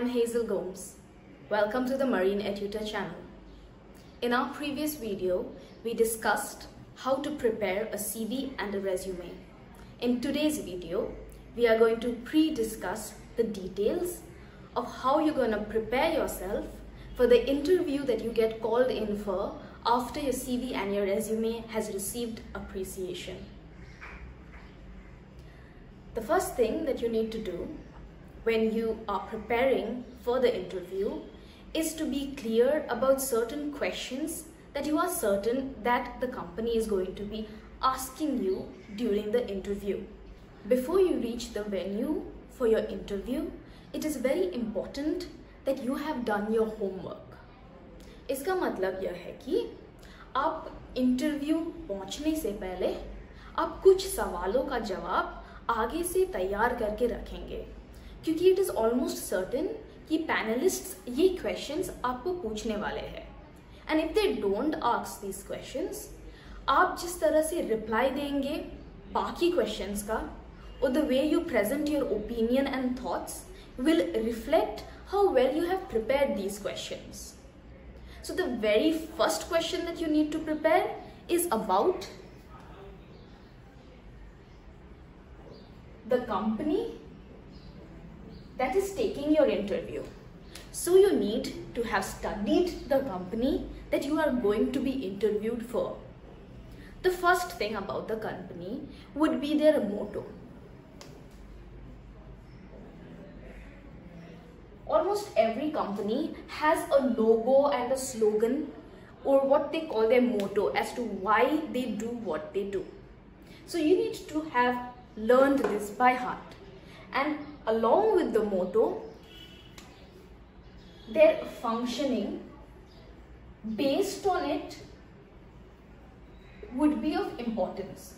am Hazel Gomes. Welcome to the Marine Etutor channel. In our previous video, we discussed how to prepare a CV and a resume. In today's video, we are going to pre-discuss the details of how you're going to prepare yourself for the interview that you get called in for after your CV and your resume has received appreciation. The first thing that you need to do when you are preparing for the interview is to be clear about certain questions that you are certain that the company is going to be asking you during the interview. Before you reach the venue for your interview, it is very important that you have done your homework. इसका मतलब यह है कि आप interview पहुंचने से पहले आप कुछ सवालों का जवाब आगे से तैयार करके रखेंगे क्योंकि इट इज़ ऑलमोस्ट सर्टन कि पैनलिस्ट ये क्वेश्चन आपको पूछने वाले हैं। And if they don't ask this question आप जिस तरह से रिप्लाई देंगे बाकी क्वेश्चन का और the way you present your opinion and thoughts will reflect how well you have prepare these question so the very first question that you need to prepare is about the company that is taking your interview. So you need to have studied the company that you are going to be interviewed for. The first thing about the company would be their motto. almost every company has a logo and a slogan or what they call their motto as to why they do what they do. So you need to have learned this by heart. And along with the motto, their functioning based on it would be of importance.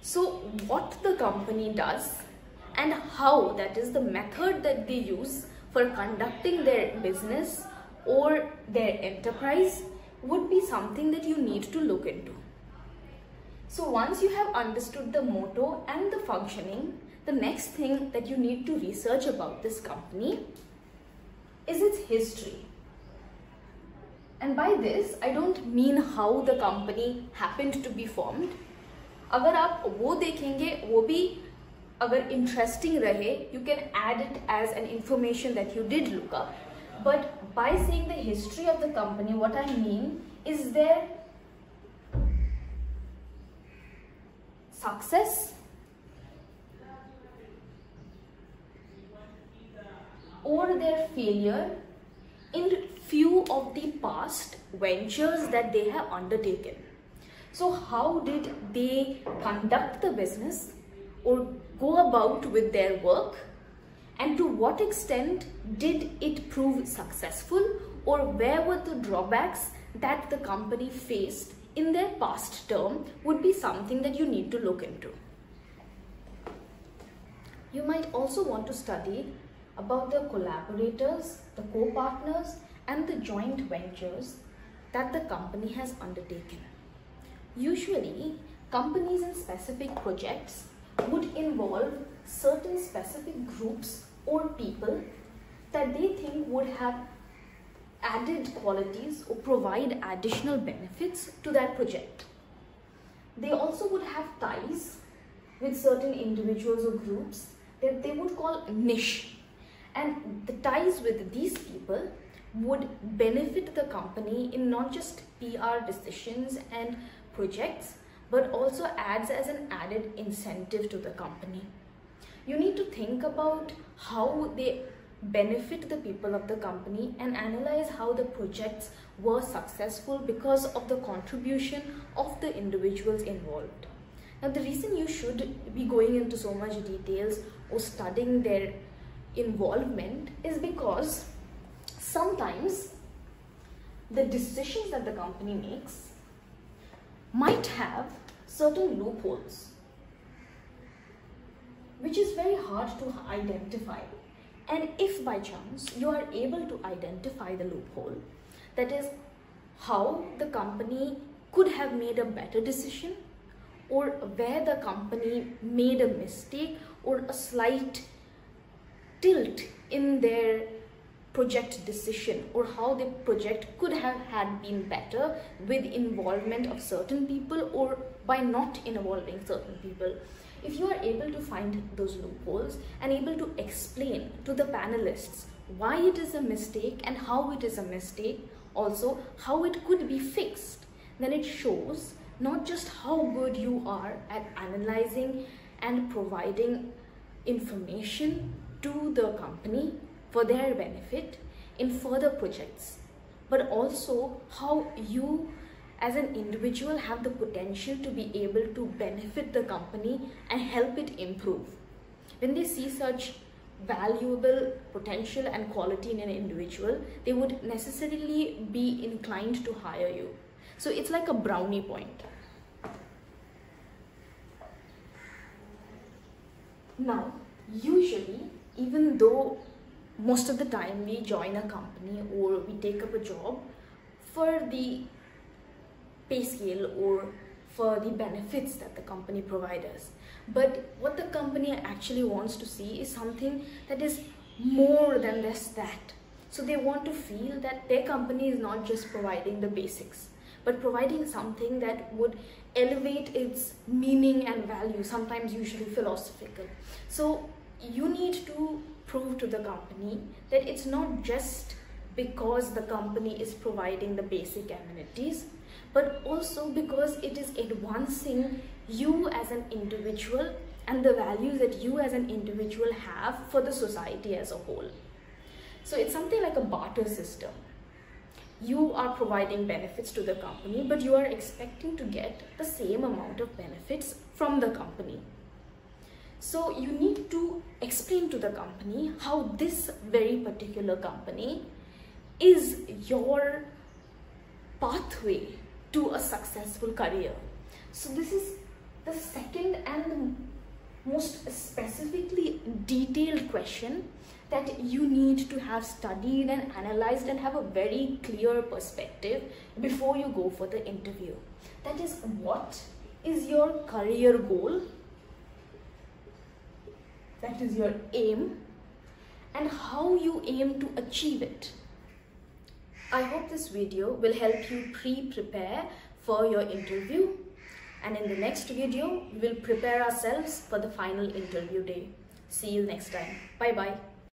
So what the company does and how that is the method that they use for conducting their business or their enterprise would be something that you need to look into. So once you have understood the motto and the functioning, the next thing that you need to research about this company is its history. And by this, I don't mean how the company happened to be formed. अगर आप वो देखेंगे वो भी अगर interesting रहे you can add it as an information that you did look up but by seeing the history of the company what I mean is there success or their failure in few of the past ventures that they have undertaken. So how did they conduct the business or go about with their work and to what extent did it prove successful or where were the drawbacks that the company faced in their past term would be something that you need to look into. You might also want to study about the collaborators, the co-partners and the joint ventures that the company has undertaken. Usually, companies in specific projects would involve certain specific groups or people that they think would have added qualities or provide additional benefits to that project. They also would have ties with certain individuals or groups that they would call niche. And the ties with these people would benefit the company in not just PR decisions and projects, but also adds as an added incentive to the company. You need to think about how they benefit the people of the company and analyze how the projects were successful because of the contribution of the individuals involved. Now the reason you should be going into so much details or studying their involvement is because sometimes the decisions that the company makes might have certain loopholes which is very hard to identify. And if by chance you are able to identify the loophole that is how the company could have made a better decision or where the company made a mistake or a slight tilt in their project decision or how the project could have had been better with involvement of certain people or by not involving certain people. If you are able to find those loopholes and able to explain to the panelists why it is a mistake and how it is a mistake, also how it could be fixed, then it shows not just how good you are at analyzing and providing information to the company for their benefit in further projects, but also how you as an individual have the potential to be able to benefit the company and help it improve. When they see such valuable potential and quality in an individual, they would necessarily be inclined to hire you. So it's like a brownie point. Now, usually, even though most of the time we join a company or we take up a job for the pay scale or for the benefits that the company provides us. But what the company actually wants to see is something that is more than just that. So they want to feel that their company is not just providing the basics, but providing something that would elevate its meaning and value, sometimes usually philosophical. So you need to prove to the company that it's not just because the company is providing the basic amenities, but also because it is advancing you as an individual and the values that you as an individual have for the society as a whole. So it's something like a barter system. You are providing benefits to the company, but you are expecting to get the same amount of benefits from the company. So you need to explain to the company how this very particular company is your pathway to a successful career. So this is the second and the most specifically detailed question that you need to have studied and analyzed and have a very clear perspective before you go for the interview. That is what is your career goal? That is your aim and how you aim to achieve it. I hope this video will help you pre-prepare for your interview and in the next video we will prepare ourselves for the final interview day. See you next time. Bye bye.